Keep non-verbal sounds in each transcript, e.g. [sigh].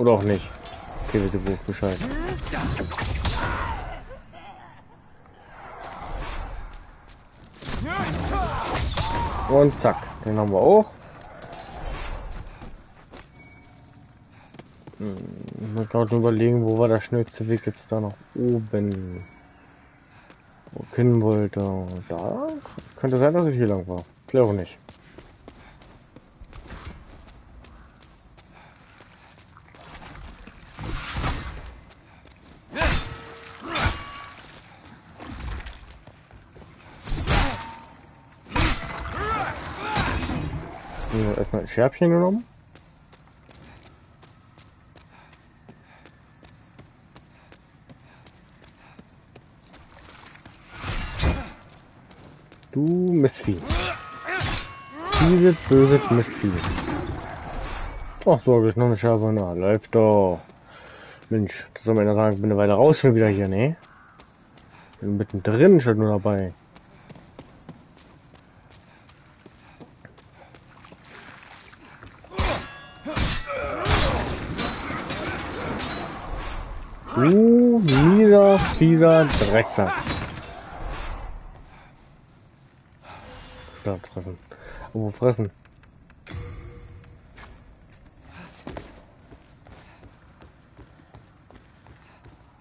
Oder auch nicht. Okay, bitte Buch Bescheid. Und zack, den haben wir auch. Hm, ich muss gerade überlegen, wo war der schnellste Weg jetzt da nach oben. Wo hin wollte. Da könnte sein, dass ich hier lang war. Glaube nicht. Erstmal ein Scherbchen genommen. Du Mistvieh. Dieses böse Mistvieh. Ach so, ich noch eine Scherbe. Na, läuft doch. Mensch, das soll man ja sagen, ich bin eine Weile raus schon wieder hier, ne? Bin mittendrin schon nur dabei. Du mieser, fieser Drecksack. Da fressen. Wo fressen?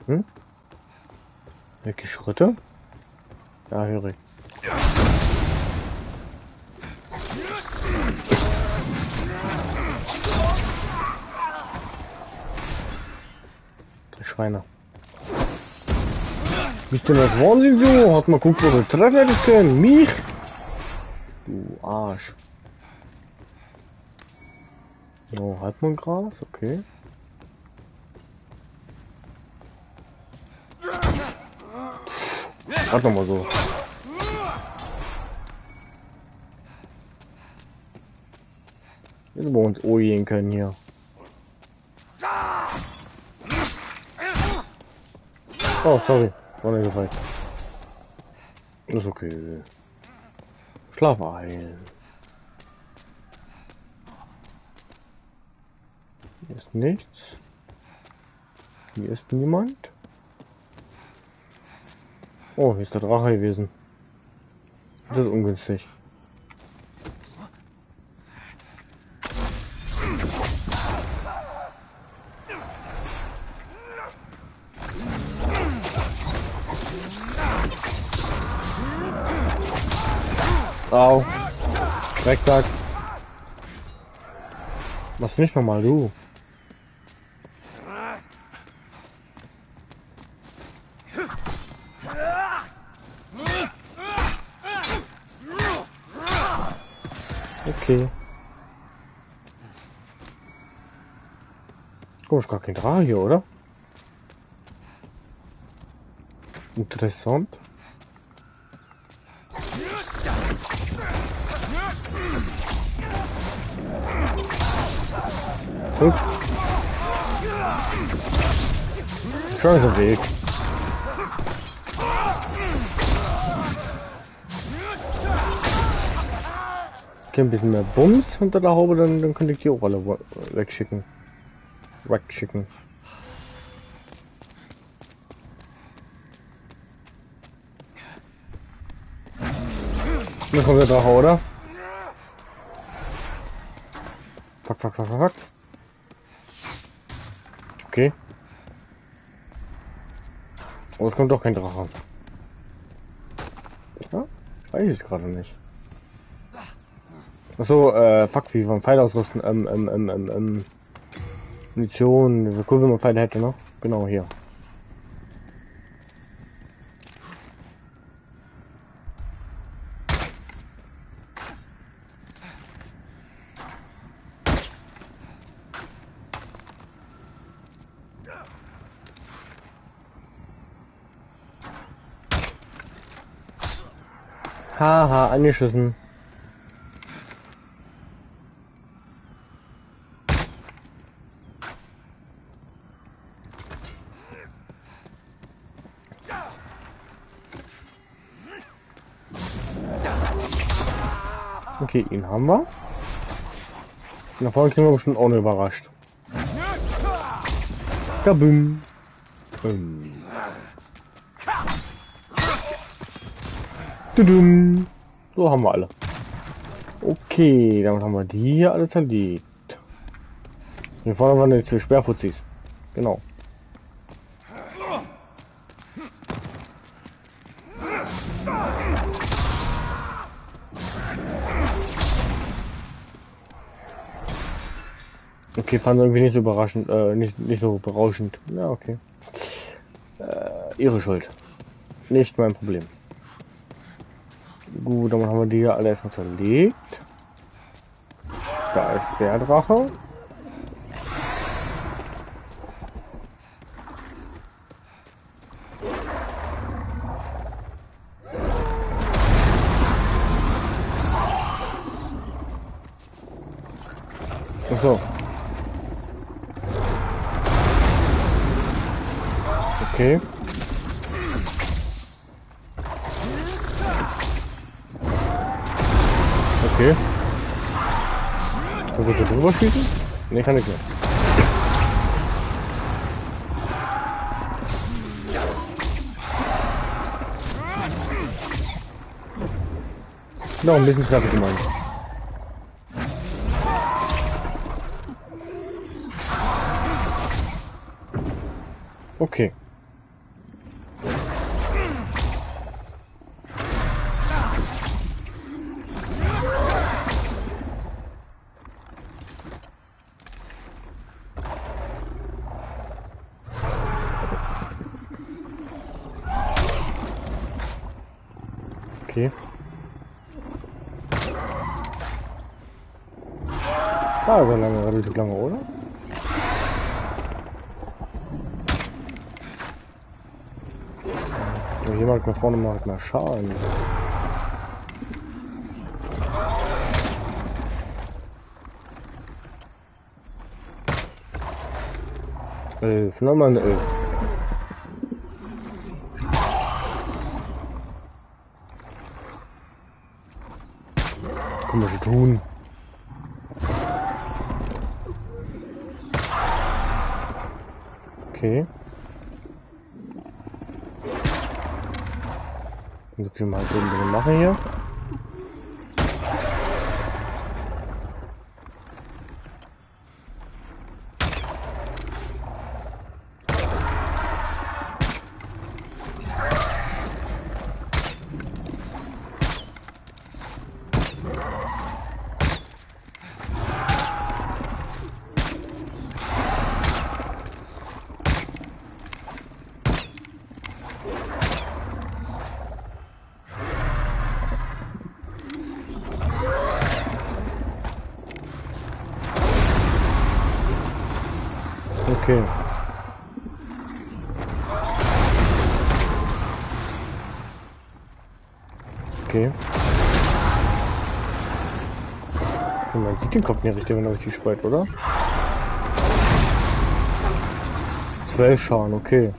Hm? Welche Schritte? Ja, höre ich. Schweine. Bist du das Wahnsinn so? Hat mal guckt, wo du treffen hättest können. Mich? Du Arsch. So, hat man Gras? Okay. Warte noch mal so. Jetzt wir uns gehen können hier. Oh, sorry. War so weit. Ist okay. Schlaf ein. Hier ist nichts. Hier ist niemand. Oh, hier ist der Drache gewesen. Das ist ungünstig. Drecksack. Was nicht nochmal, du? Okay. Ist gar kein Drache hier, oder? Interessant. Hup. Schon ist Weg. Okay, ein bisschen mehr Bums unter der Haube, dann, dann könnte ich die auch alle wegschicken. Wegschicken. Dann kommt der Drache, oder? Fuck, fuck, fuck, fuck. Okay. Aber es kommt doch kein Drache. Ja? Weiß ich gerade nicht. Achso, äh, fuck, wie beim Pfeil ausrüsten, ähm, ähm, ähm, ähm, ähm, Munition, so cool, wenn man Pfeile hätte, ne? Genau, hier. Haha, angeschissen. Okay, ihn haben wir. Nach vorne kriegen wir bestimmt auch eine überrascht. Kabum. Ähm. Tudum. So haben wir alle. Okay, damit haben wir die hier alle zerlegt. Hier vorne waren jetzt die Sperrfuzis. Genau. Okay, fand irgendwie nicht so überraschend, äh, nicht, nicht so berauschend. Ja, okay. Äh, ihre Schuld. Nicht mein Problem. Gut, dann haben wir die hier alle erstmal zerlegt. Da ist der Drache. So. Okay. Okay. Kann ich da drüber schießen? Ne, kann ich nicht. Noch ein bisschen treffe ich gemeint. Okay. Okay. Ah, so lange, relativ lange, oder? Ja, jemand da vorne macht mal Schaden. Elf, nochmal eine Elf. Komische tun. Okay. So viel mal so ein bisschen machen hier. Okay. Okay. Man sieht den Kopf nicht richtig, wenn er richtig speit, oder? Zwölf Schaden, okay.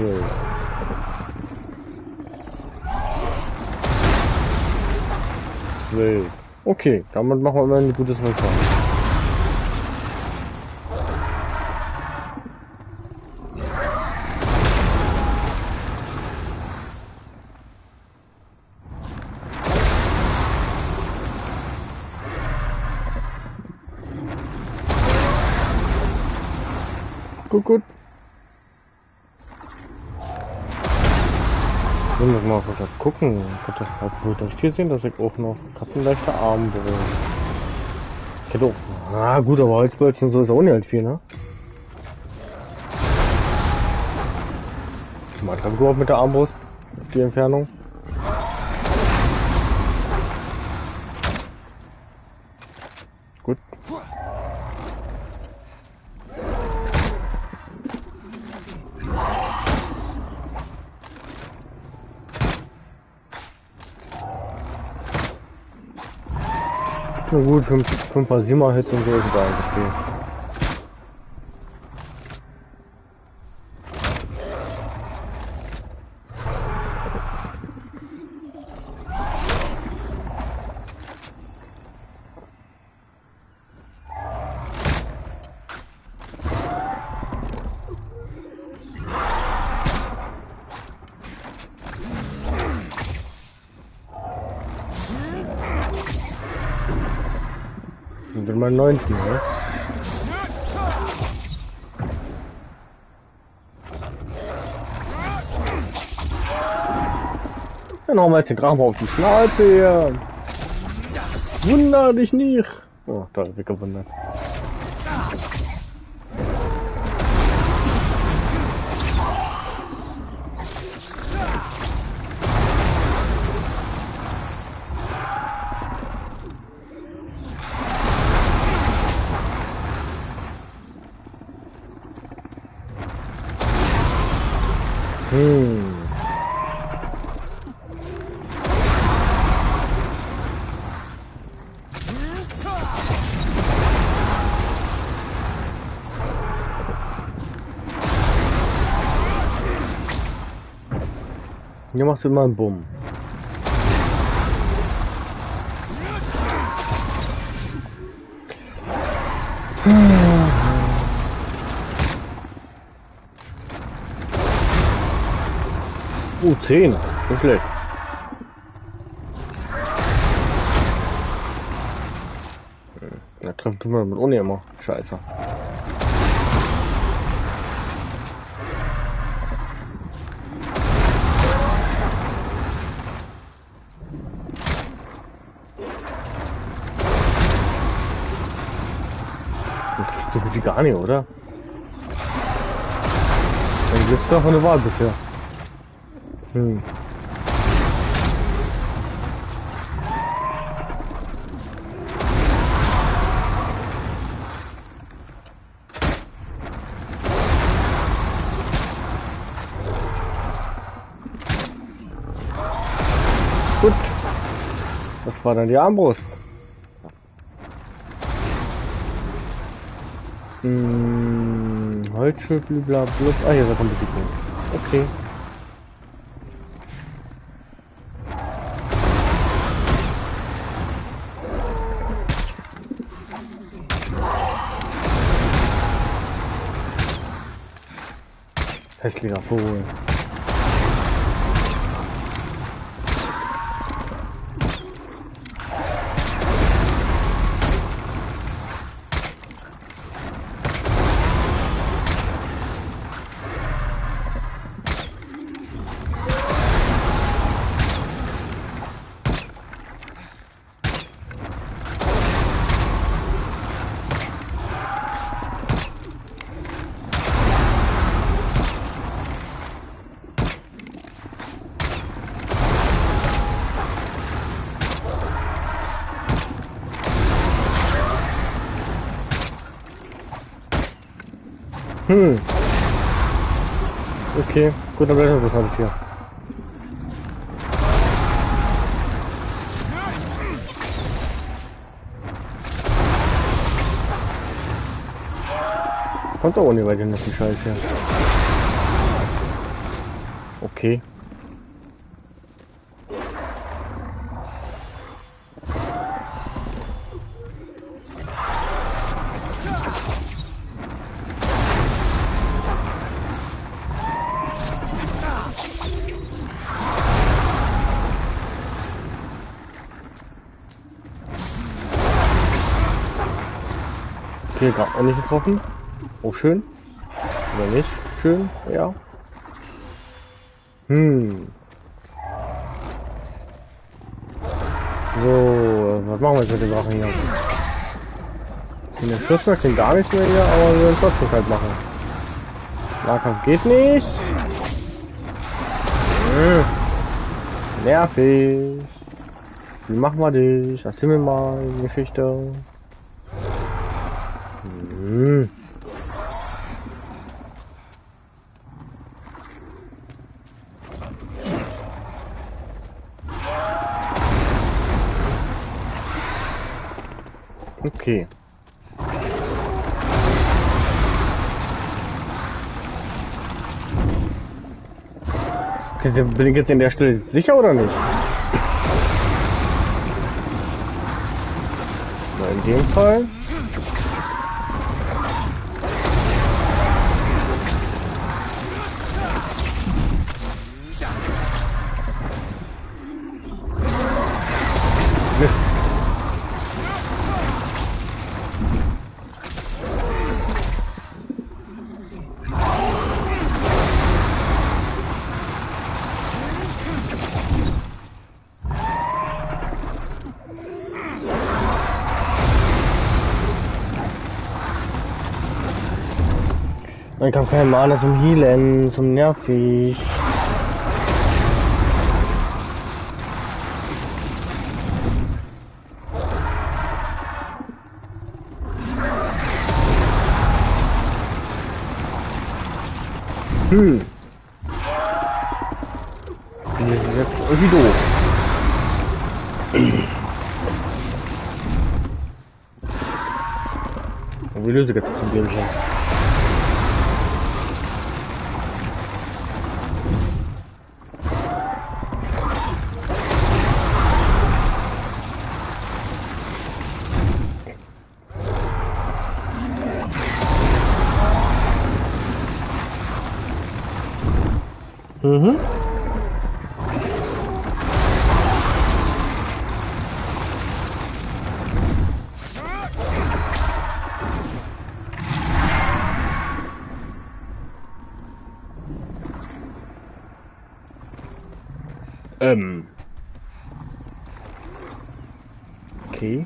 Zwölf. Zwölf. Okay, damit machen wir immer ein gutes Resultat. Gut, gut. Ich muss mal kurz gucken. Ich hab das halt nicht gesehen, dass ich auch noch kattenleichte Armbrust. Ich hätte auch. Ah, gut, aber Holzbölzchen so ist auch nicht halt viel, ne? Mal treffen überhaupt mit der Armbrust. Die Entfernung. Gut. Na gut, 5 fünfer Siemer Hits und so ist eigentlich okay. Mal 19, ne? Dann hauen wir jetzt den Drachen auf die Schnauze hier. Wunder dich nicht. Oh, da ist weggewundert. Hier machst du immer einen Bumm. Uh, 10. Nicht schlecht. Hm, Da trifft man mit ohne immer. Scheiße. So gut wie gar nicht, oder? Dann gibt's doch eine Wahl bisher. Hm. Gut. Das war dann die Armbrust. Hm, Holzschild, blabla, Ah, hier ist ein Besichtigung. Okay. Hässlicher Vogel. Hm. Okay, gut, dann bleiben wir bis halb hier. Kommt doch ohne weiter noch die Scheiße. Okay. Okay, gerade auch nicht getroffen. Oh, schön. Oder nicht? Schön, ja. Hm. So, was machen wir jetzt mit den Drachen hier? Der Schuss klingt gar nichts mehr hier, aber wir werden trotzdem halt machen. Nahkampf geht nicht. Hm. Nervig. Wie machen wir dich? Erzähl mir mal eine Geschichte. Okay. Okay, bin ich jetzt in der Stelle sicher oder nicht? Na, in dem Fall. Dann kam kein Mana zum Healen, zum nervig. Hm. Mhm. Ähm. Okay.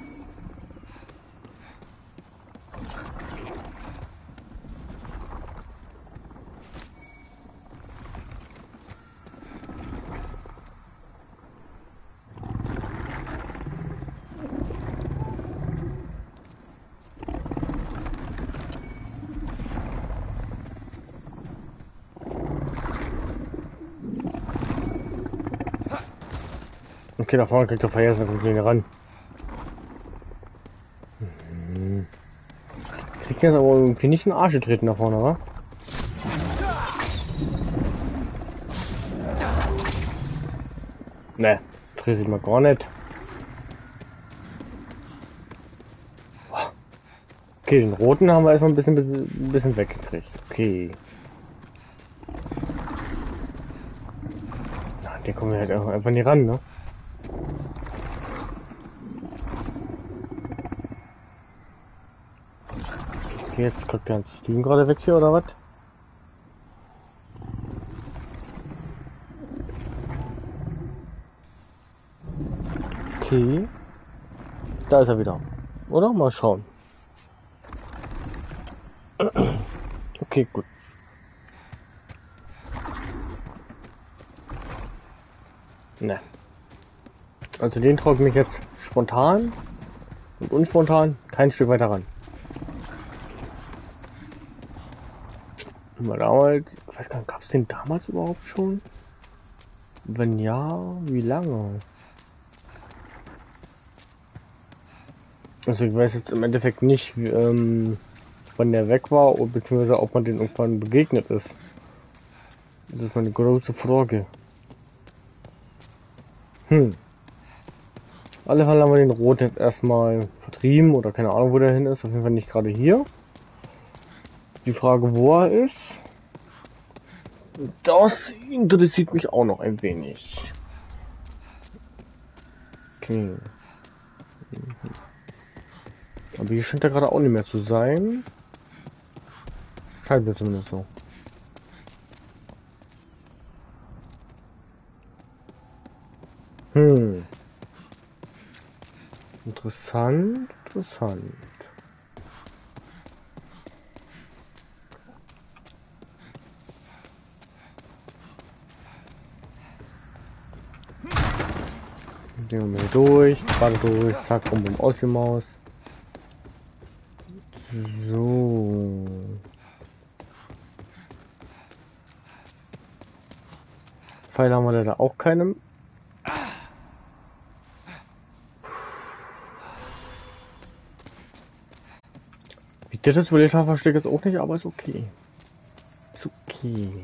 Okay, da vorne kriegt er vergessen, da kommt nicht ran. Mhm. Kriegt jetzt aber irgendwie nicht einen Arsch getreten da vorne, wa? Ne, dreht sich mal gar nicht. Okay, den roten haben wir erstmal ein bisschen, ein bisschen weggekriegt. Okay. Na, den kommen wir halt einfach nicht ran, ne? Jetzt kriegt der Steam gerade weg hier, oder was? Okay. Da ist er wieder. Oder? Mal schauen. [clears throat] Okay, gut. Ne. Also den traue ich mich jetzt spontan und unspontan kein Stück weiter ran. Mal damals, ich weiß gar nicht, gab es den damals überhaupt schon? Wenn ja, wie lange? Also ich weiß jetzt im Endeffekt nicht, ähm, wann der weg war, beziehungsweise ob man den irgendwann begegnet ist. Das ist meine große Frage. Hm. Alle Fälle haben wir den Rot jetzt erstmal vertrieben oder keine Ahnung wo der hin ist. Auf jeden Fall nicht gerade hier. Die Frage, wo er ist, das interessiert mich auch noch ein wenig. Okay. Aber hier scheint er gerade auch nicht mehr zu sein. Scheint mir zumindest so. Hm. Interessant, interessant. Gehen wir durch, gerade durch, zack, um aus die Maus. So. Pfeil haben wir leider auch keinem. Wie das hat, verstehe ich jetzt auch nicht, aber ist okay. Ist okay.